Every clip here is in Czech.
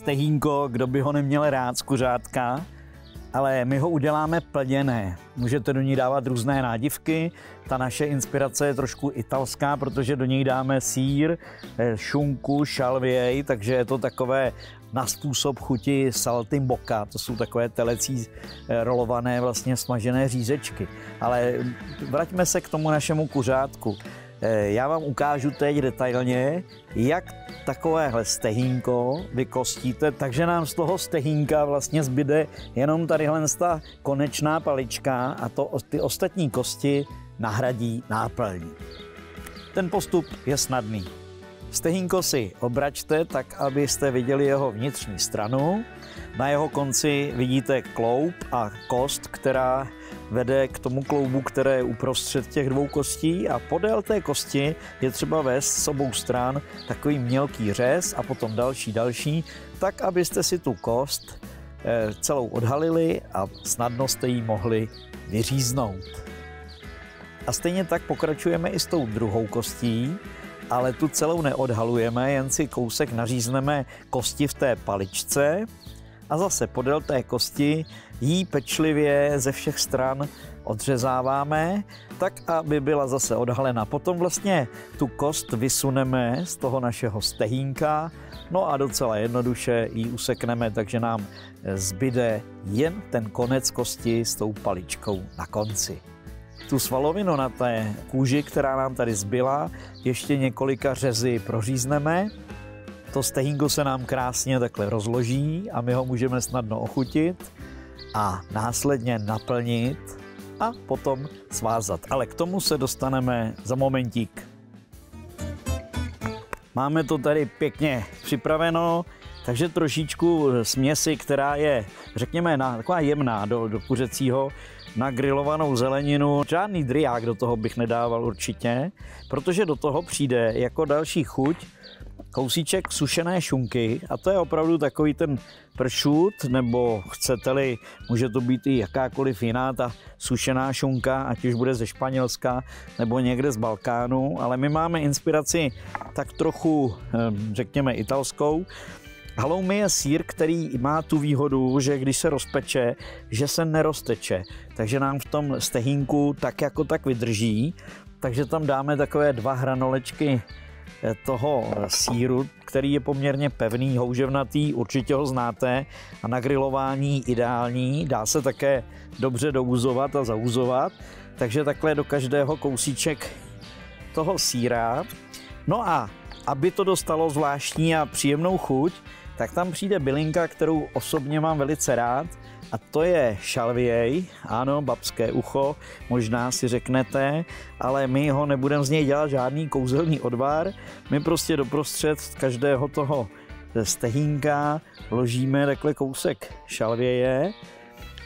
Stehínko, kdo by ho neměl rád z kuřátka, ale my ho uděláme plněné. Můžete do ní dávat různé nádivky. Ta naše inspirace je trošku italská, protože do něj dáme sír, eh, šunku, šalvěj, takže je to takové na způsob chuti saltimbocca. To jsou takové telecí eh, rolované vlastně smažené řízečky. Ale vraťme se k tomu našemu kuřátku. Eh, já vám ukážu teď detailně, jak takovéhle stehínko vykostíte, takže nám z toho stehínka vlastně zbyde jenom tadyhle ta konečná palička a to, ty ostatní kosti nahradí náplní. Ten postup je snadný. Stehínko si obračte tak, abyste viděli jeho vnitřní stranu. Na jeho konci vidíte kloup a kost, která vede k tomu kloubu, které je uprostřed těch dvou kostí a podél té kosti je třeba vést s obou stran takový mělký řez a potom další, další, tak abyste si tu kost eh, celou odhalili a snadno jste ji mohli vyříznout. A stejně tak pokračujeme i s tou druhou kostí, ale tu celou neodhalujeme, jen si kousek nařízneme kosti v té paličce a zase podél té kosti jí pečlivě ze všech stran odřezáváme, tak aby byla zase odhalena. Potom vlastně tu kost vysuneme z toho našeho stehínka, no a docela jednoduše ji usekneme, takže nám zbyde jen ten konec kosti s tou paličkou na konci. Tu svalovinu na té kůži, která nám tady zbyla, ještě několika řezy prořízneme to stehínko se nám krásně takhle rozloží a my ho můžeme snadno ochutit a následně naplnit a potom svázat. Ale k tomu se dostaneme za momentík. Máme to tady pěkně připraveno, takže trošičku směsi, která je, řekněme, na, taková jemná do, do kuřecího, na grilovanou zeleninu. Žádný driák do toho bych nedával určitě, protože do toho přijde jako další chuť kousíček sušené šunky a to je opravdu takový ten pršut, nebo chcete-li, může to být i jakákoliv jiná ta sušená šunka, ať už bude ze Španělska nebo někde z Balkánu, ale my máme inspiraci tak trochu, ehm, řekněme, italskou, Halloumi je sír, který má tu výhodu, že když se rozpeče, že se nerozteče, takže nám v tom stehínku tak jako tak vydrží, takže tam dáme takové dva hranolečky toho síru, který je poměrně pevný, houževnatý, určitě ho znáte a na grilování ideální. Dá se také dobře douzovat a zauzovat, takže takhle do každého kousíček toho síra. No a aby to dostalo zvláštní a příjemnou chuť, tak tam přijde bylinka, kterou osobně mám velice rád a to je šalvěj, ano, babské ucho, možná si řeknete, ale my ho nebudeme z něj dělat žádný kouzelný odvar, my prostě doprostřed každého toho stehínka ložíme takhle kousek šalvěje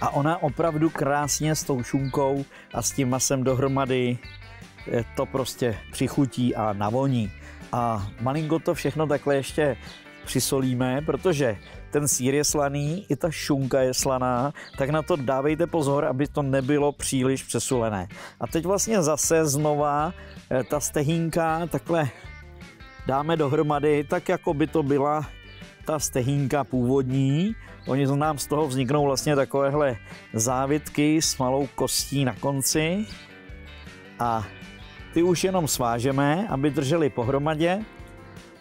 a ona opravdu krásně s tou šunkou a s tím masem dohromady to prostě přichutí a navoní. A malinko to všechno takhle ještě přisolíme, protože ten sír je slaný, i ta šunka je slaná, tak na to dávejte pozor, aby to nebylo příliš přesulené. A teď vlastně zase znova eh, ta stehínka takhle dáme dohromady, tak jako by to byla ta stehínka původní. Oni nám z toho vzniknou vlastně takovéhle závitky s malou kostí na konci. A ty už jenom svážeme, aby drželi pohromadě.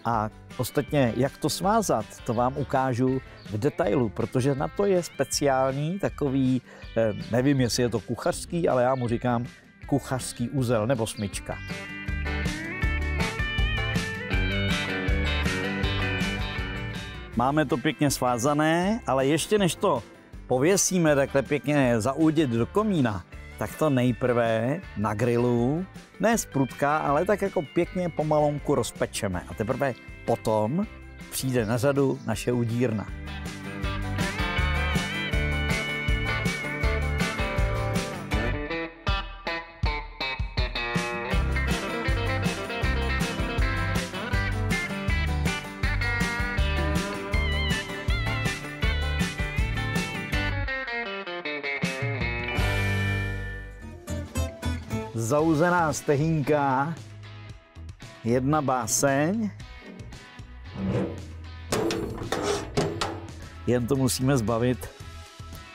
A Ostatně, jak to svázat, to vám ukážu v detailu, protože na to je speciální takový, eh, nevím, jestli je to kuchařský, ale já mu říkám kuchařský úzel nebo smyčka. Máme to pěkně svázané, ale ještě než to pověsíme takhle pěkně zaudit do komína, tak to nejprve na grilu, ne z prudka, ale tak jako pěkně pomalonku rozpečeme. A teprve potom přijde na řadu naše udírna. Zauzená stehínka, jedna báseň. jen to musíme zbavit.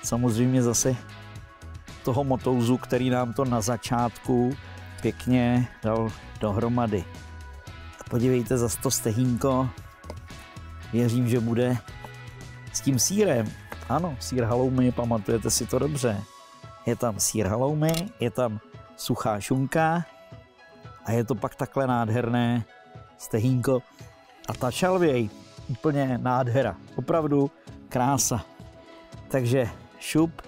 Samozřejmě zase toho motouzu, který nám to na začátku pěkně dal dohromady. Podívejte za to stehínko. Věřím, že bude s tím sírem. Ano, sír haloumy, pamatujete si to dobře. Je tam sír haloumy, je tam suchá šunka a je to pak takhle nádherné stehínko. A ta šalvěj, úplně nádhera. Opravdu krása. Takže šup,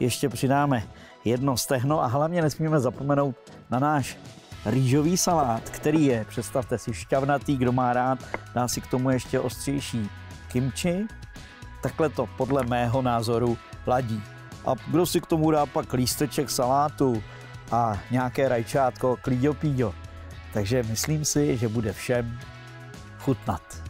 ještě přidáme jedno stehno a hlavně nesmíme zapomenout na náš rýžový salát, který je, představte si, šťavnatý, kdo má rád, dá si k tomu ještě ostřejší kimči. Takhle to podle mého názoru ladí. A kdo si k tomu dá pak lísteček salátu a nějaké rajčátko, klíďo píďo. Takže myslím si, že bude všem chutnat.